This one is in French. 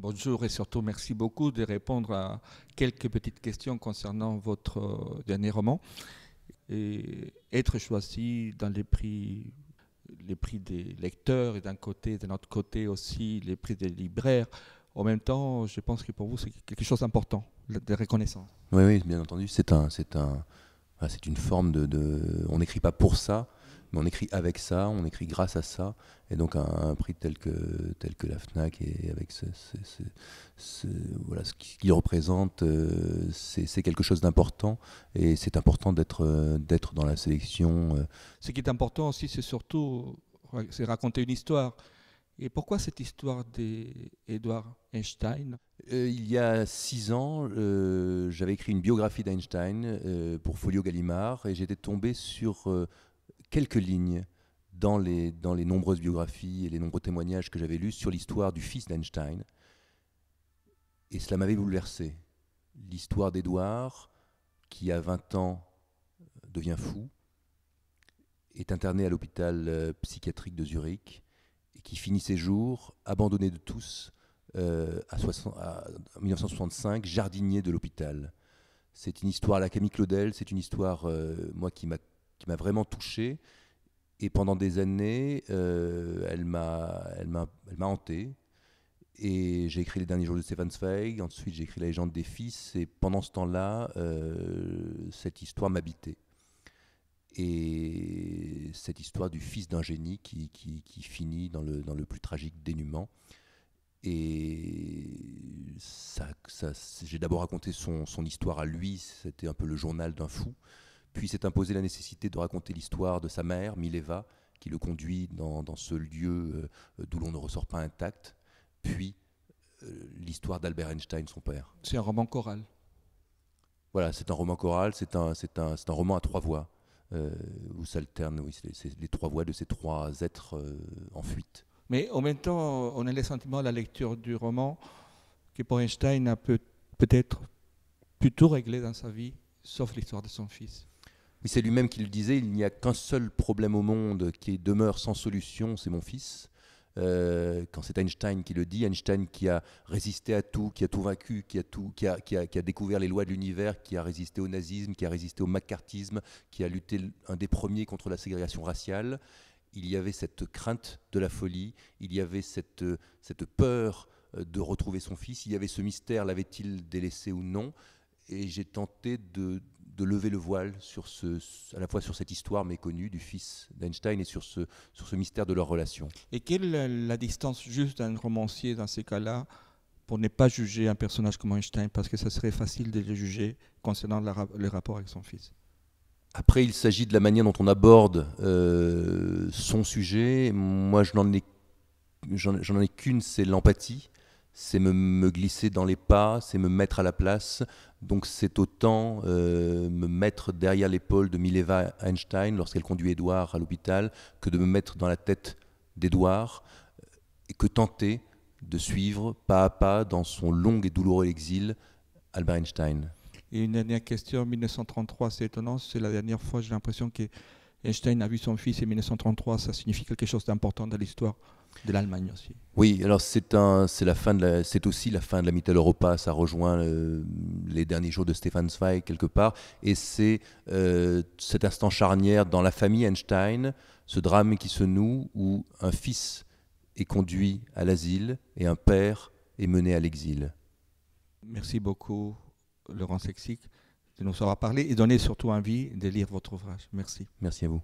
Bonjour et surtout merci beaucoup de répondre à quelques petites questions concernant votre euh, dernier roman. Et être choisi dans les prix, les prix des lecteurs et d'un côté, d'un autre côté aussi les prix des libraires, en même temps, je pense que pour vous c'est quelque chose d'important, de reconnaissance. Oui, oui, bien entendu, c'est un, un, une forme de on n'écrit pas pour ça, mais on écrit avec ça, on écrit grâce à ça, et donc un, prix tel que, tel que la FNAC, et avec ce, voilà, ce qu'il représente, euh, c'est quelque chose d'important, et c'est important d'être euh, d'être dans la sélection. Euh. Ce qui est important aussi, c'est surtout c'est raconter une histoire. Et pourquoi cette histoire d'Edward Einstein? Il y a six ans, j'avais écrit une biographie d'Einstein pour Folio Gallimard et j'étais tombé sur quelques lignes dans les, dans les nombreuses biographies et les nombreux témoignages que j'avais lus sur l'histoire du fils d'Einstein. Et cela m'avait bouleversé. L'histoire d'Edouard, qui à 20 ans devient fou, est interné à l'hôpital euh, psychiatrique de Zurich et qui finit ses jours abandonné de tous euh, à, 1965, jardinier de l'hôpital. C'est une histoire à la Camille Claudel, c'est une histoire, euh, moi, qui m'a qui m'a vraiment touché. Et pendant des années, euh, elle m'a hanté. Et j'ai écrit Les Derniers Jours de Stefan Zweig, ensuite j'ai écrit La légende des fils, et pendant ce temps-là, euh, cette histoire m'habitait. Et cette histoire du fils d'un génie qui, qui, qui, finit dans le, dans le plus tragique dénuement. Et ça, ça, j'ai d'abord raconté son, son, histoire à lui, c'était un peu le journal d'un fou. Puis s'est imposé la nécessité de raconter l'histoire de sa mère, Mileva, qui le conduit dans, ce lieu euh, d'où l'on ne ressort pas intact. Puis euh, l'histoire d'Albert Einstein, son père. C'est un roman choral. Voilà, c'est un roman choral, c'est un, un, un, roman à trois voix, euh, où s'alternent oui, les trois voix de ces trois êtres en fuite. Mais en même temps, on a le sentiment à la lecture du roman que pour Einstein a peut, peut-être plutôt réglé dans sa vie, sauf l'histoire de son fils c'est lui-même qui le disait, il n'y a qu'un seul problème au monde qui demeure sans solution, c'est mon fils. Euh, quand c'est Einstein qui le dit, Einstein qui a résisté à tout, qui a tout vaincu, qui a, tout, qui a, découvert les lois de l'univers, qui a résisté au nazisme, qui a résisté au macartisme, qui a lutté un des premiers contre la ségrégation raciale. Il y avait cette crainte de la folie, il y avait cette, cette peur euh, de retrouver son fils, il y avait ce mystère, l'avait-il délaissé ou non? Et j'ai tenté de, de lever le voile sur ce, à la fois sur cette histoire méconnue du fils d'Einstein et sur ce, sur ce mystère de leur relation. Et quelle est la distance juste d'un romancier dans ces cas-là pour ne pas juger un personnage comme Einstein? Parce que ça serait facile de le juger concernant le rapport avec son fils. Après, il s'agit de la manière dont on aborde euh, son sujet. Moi, je n'en ai, j'en ai qu'une, c'est l'empathie c'est me, glisser dans les pas, c'est me mettre à la place. Donc c'est autant euh, me mettre derrière l'épaule de Mileva Einstein lorsqu'elle conduit Édouard à l'hôpital que de me mettre dans la tête d'Édouard et que tenter de suivre pas à pas dans son long et douloureux exil Albert Einstein. Et une dernière question, 1933, c'est étonnant, c'est la dernière fois j'ai l'impression que Einstein a vu son fils en 1933, ça signifie quelque chose d'important dans l'histoire de l'Allemagne aussi. Oui, alors c'est la fin de c'est aussi la fin de la Mitteleuropa. Ça rejoint euh, les derniers jours de Stefan Zweig quelque part, et c'est euh, cet instant charnière dans la famille Einstein, ce drame qui se noue où un fils est conduit à l'asile et un père est mené à l'exil. Merci beaucoup, Laurent Sexic, de nous avoir parlé et donner surtout envie de lire votre ouvrage. Merci. Merci à vous.